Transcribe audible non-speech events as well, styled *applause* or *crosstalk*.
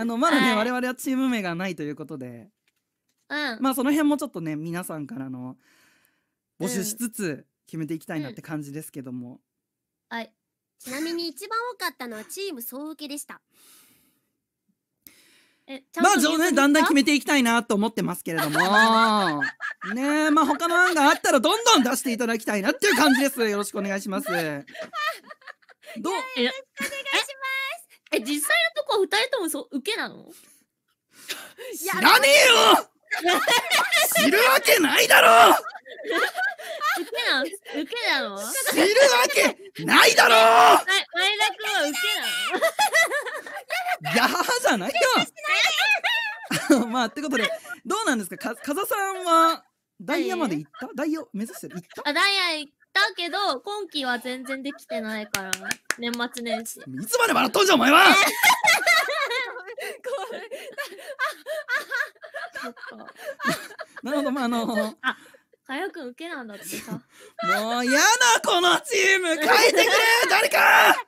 あのまだね、はい。我々はチーム名がないということで。うん。まあその辺もちょっとね皆さんからの募集しつつ決めていきたいなって感じですけども、はい。ちなみに一番多かったのはチーム総受けでした。まあねだんだん決めていきたいなと思ってますけれども。*laughs* ねえまあ他の案があったらどんどん出していただきたいなっていう感じです。よろしくお願いします。どう？え、え、実際のとこ二人ともそう受けなの？知らねえよ！知るわけないだろ！受けなの？受けなの？はい、知るわけないだろ！前田くんは受けなの？やはじゃないよまあってことでどうなんですか？か風さんはダイヤまで行った？ダイヤを目指してる？行った？あ、ダイヤ行ったけど、今期は全然できてないから、年末年始。いつまで笑っとんじゃんお前は。*laughs* なるほどまああのもうかやくん受けなんだってさ。やだこのチーム。変えてくれ誰か *laughs*